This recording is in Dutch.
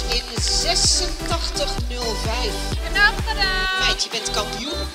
in 8605. Knap gedaan! Meid, je bent kampioen.